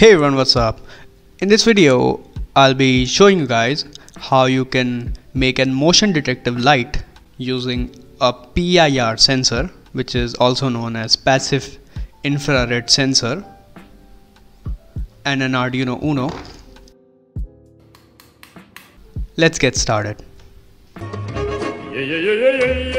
Hey everyone what's up? In this video I'll be showing you guys how you can make a motion detective light using a PIR sensor which is also known as passive infrared sensor and an Arduino Uno. Let's get started. Yeah, yeah, yeah,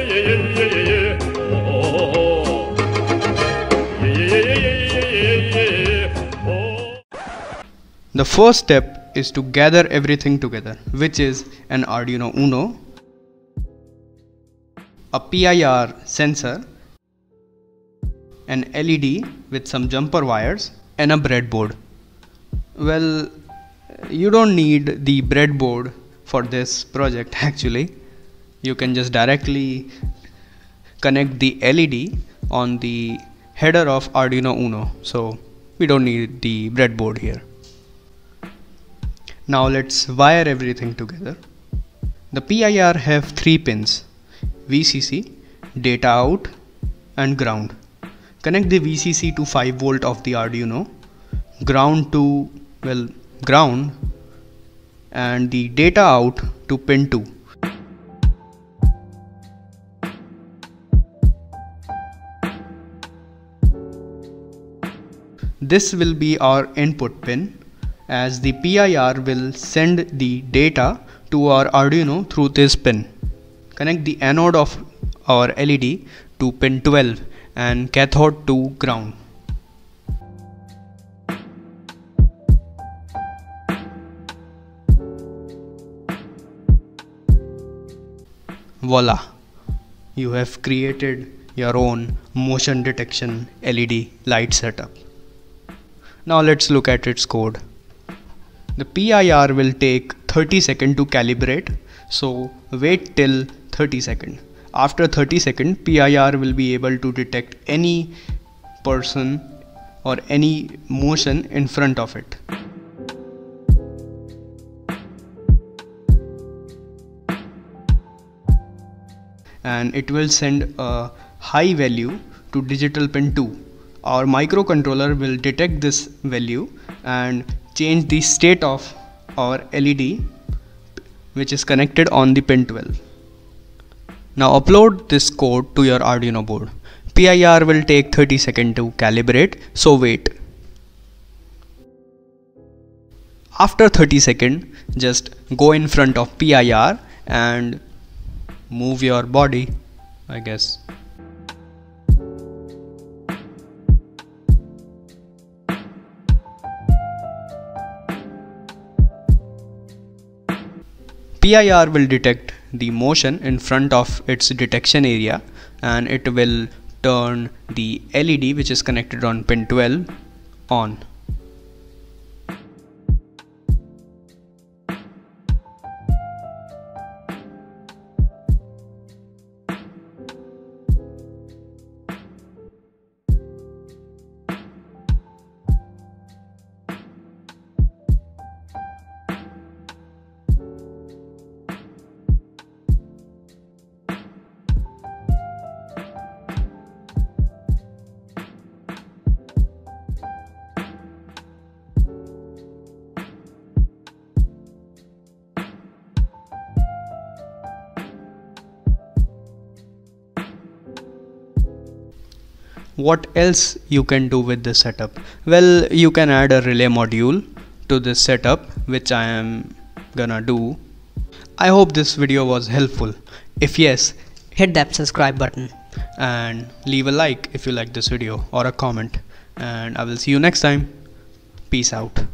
The first step is to gather everything together, which is an Arduino Uno, a PIR sensor, an LED with some jumper wires, and a breadboard. Well, you don't need the breadboard for this project actually. You can just directly connect the LED on the header of Arduino Uno. So we don't need the breadboard here. Now let's wire everything together. The PIR have three pins VCC, data out and ground. Connect the VCC to 5 volt of the Arduino, ground to well ground and the data out to pin 2. This will be our input pin as the PIR will send the data to our Arduino through this pin. Connect the anode of our LED to pin 12 and cathode to ground. Voila! You have created your own motion detection LED light setup. Now let's look at its code. The PIR will take 30 seconds to calibrate, so wait till 30 seconds. After 30 seconds, PIR will be able to detect any person or any motion in front of it. And it will send a high value to digital pin 2. Our microcontroller will detect this value and change the state of our LED which is connected on the pin 12. Now upload this code to your Arduino board. PIR will take 30 seconds to calibrate so wait. After 30 seconds just go in front of PIR and move your body I guess. PIR will detect the motion in front of its detection area and it will turn the LED which is connected on pin 12 on. What else you can do with this setup? Well you can add a relay module to this setup which I am gonna do. I hope this video was helpful. If yes hit that subscribe button. and leave a like if you like this video or a comment. And I will see you next time. Peace out